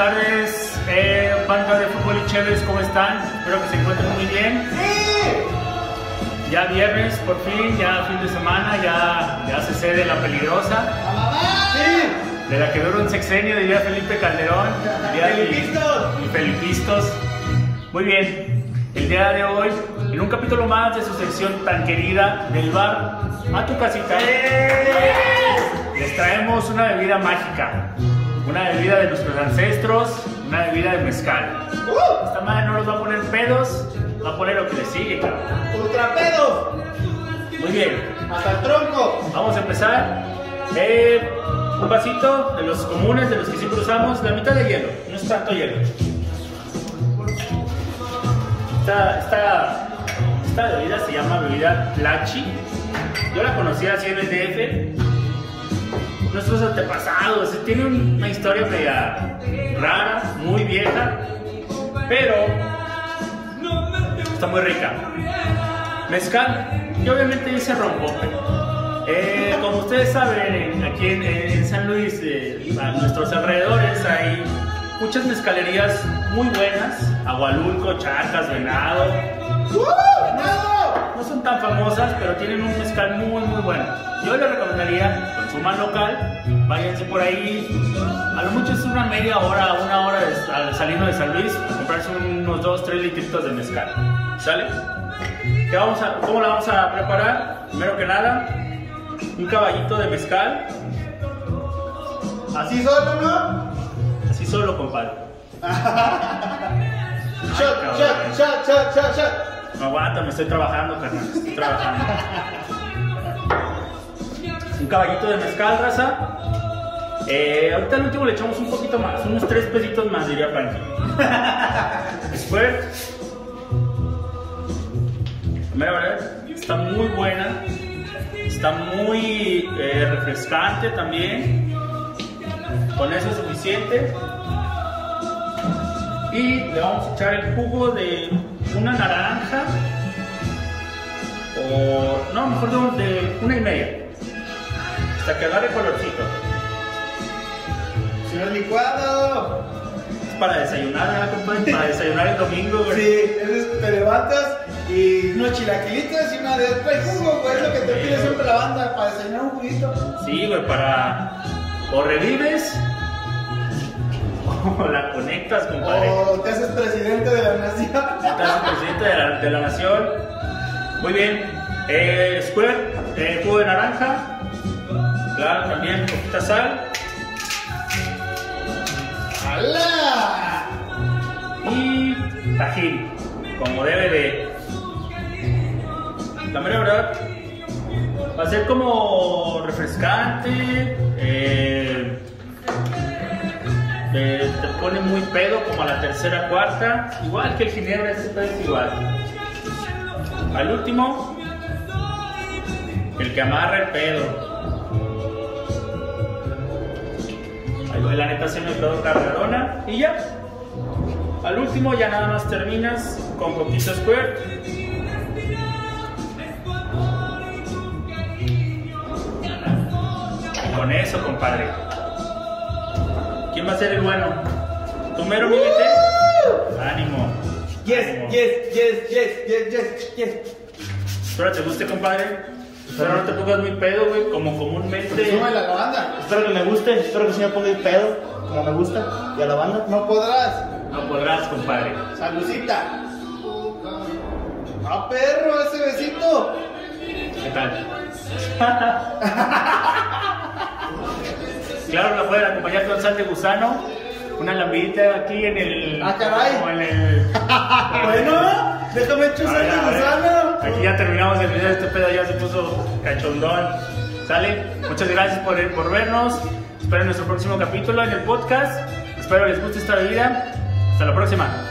tardes, eh, banda de fútbol y chéveres, ¿cómo están? Espero que se encuentren muy bien. Ya viernes, por fin, ya fin de semana, ya, ya se cede la peligrosa. De la que duró un sexenio, diría Felipe Calderón. diría Felipistos. Y, y Felipistos. Muy bien, el día de hoy, en un capítulo más de su sección tan querida del bar a tu casita, les traemos una bebida mágica. Una bebida de nuestros ancestros, una bebida de mezcal. Esta madre no nos va a poner pedos, va a poner lo que le sigue, cabrón. Ultra pedo. Muy bien, Hasta el tronco. Vamos a empezar. Eh, un vasito de los comunes, de los que siempre usamos, la mitad de hielo, no es tanto hielo. Esta, esta, esta bebida se llama bebida Lachi. Yo la conocí así en el DF. Nuestros antepasados, tiene una historia media rara, muy vieja, pero está muy rica. Mezcal, y obviamente dice rompope. Eh, como ustedes saben, en- aquí en, San Luis, eh, a nuestros alrededores, hay muchas mezcalerías muy buenas. Agualulco, Chacas, Venado. No son tan famosas, pero tienen un mezcal muy, muy bueno. Yo les recomendaría, consuman local, váyanse por ahí. A lo mucho es una media hora, una hora de, al- saliendo de San Luis, a comprarse unos 2, 3 litritos de mezcal. ¿Sale? ¿Qué vamos a, ¿Cómo la vamos a preparar? Primero que nada, un caballito de mezcal, Así solo, ¿no? así solo, compadre. Shot, cabrón. shot, shot, shot, shot, shot. No aguanta, me estoy trabajando, carnal. Estoy trabajando. Un caballito de mezcal, raza. Eh, ahorita al último le echamos un poquito más, unos tres pesitos más, diría Frankie. Después, mira, ¿verdad? Está muy buena. Está muy eh, refrescante también. Con eso es suficiente. Y le vamos a echar el jugo de una naranja. O. No, mejor de, de una y media. Hasta que agarre colorcito. Si no es licuado. Es para desayunar, ¿verdad, compadre? Para desayunar el domingo, güey. Sí, es, te levantas y unos chilaquilitos y una de trae jugo, güey. Es lo que te pide siempre la banda para desayunar un juguito. Sí, güey, para. O revives. La conectas, compadre. O te haces presidente de la nación. Estás presidente de la, de la nación. Muy bien. Eh, Square, eh, jugo de naranja. Claro, también poquita sal. ¡Hala! Y tajín, como debe de. La mera verdad, va a ser como refrescante. eh, te pone muy pedo como a la tercera, cuarta. Igual que el ginebra, este es igual. Al último, el que amarra el pedo. Ahí la neta se me quedó cargadona y ya. Al último ya nada más terminas con poquito squirt. Y con eso, compadre. ¿Quién va a ser el bueno? ¿Tu mero, gente? Ánimo. Yes, Ánimo. yes, yes, yes, yes, yes, yes. Espero te guste, compadre. Espero no te pongas muy pedo, güey, como comúnmente. A la banda. Espero que me guste, espero que sí me ponga el pedo, como me gusta, y a la banda. No podrás. No podrás, compadre. Salucita. ¡Ah, perro, ese besito! ¿Qué tal? claro, la pueden acompañar con sal de gusano, una lambidita aquí en el. Ah, caray. como en el. Bueno, déjame echar sal de gusano. Aquí ya terminamos el video, este pedo ya se puso cachondón. ¿Sale? Muchas gracias por, por vernos. Espero nuestro próximo capítulo en el podcast. Espero les guste esta bebida. Hasta la próxima.